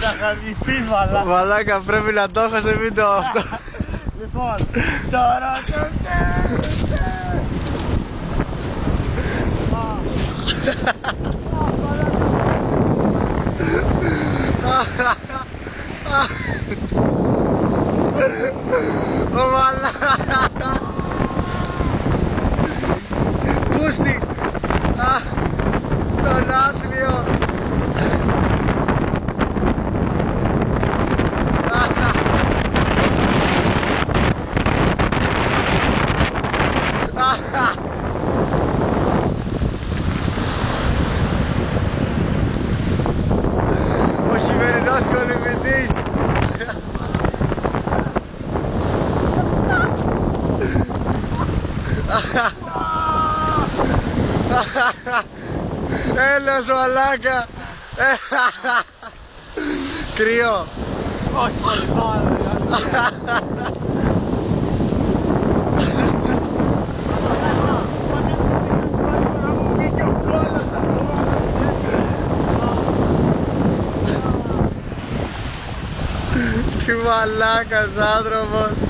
Θα χαμιστείς μαλάκας. Μαλάκα πρέπει να το έχω σε βίντεο αυτό. Λοιπόν, τώρα το Ο μαλάκα. Πούστη. Έλεος μαλάκα. Κρύο. Όχι πολύ πάρα. Τι μαλάκας άνθρωπος.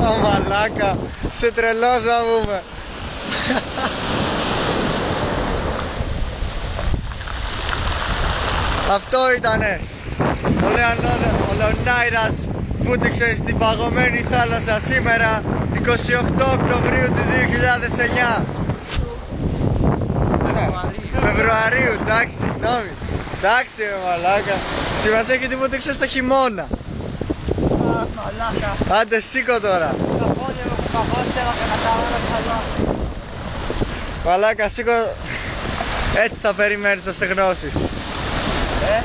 Ω μαλάκα, σε τρελός να πούμε. Αυτό ήτανε. Ο, Λεωνό- ο Λεωνάιρας βούτυξε στην παγωμένη θάλασσα σήμερα 28 Οκτωβρίου του 2009. Φεβρουαρίου, εντάξει, συγγνώμη. Εντάξει ρε μαλάκα. Σημασία έχει ότι βούτυξε στο χειμώνα. Α, μαλάκα. Άντε σήκω τώρα. Τα πόδια μου που παγώστερα και να τα όλα ψαλά. Μαλάκα, σήκω. Έτσι θα περιμένεις να στεγνώσεις. Ε,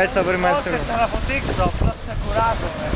Έτσι θα περιμένεις να όχι, στεγνώσεις. θα να αποτύξω, απλώς ξεκουράζομαι.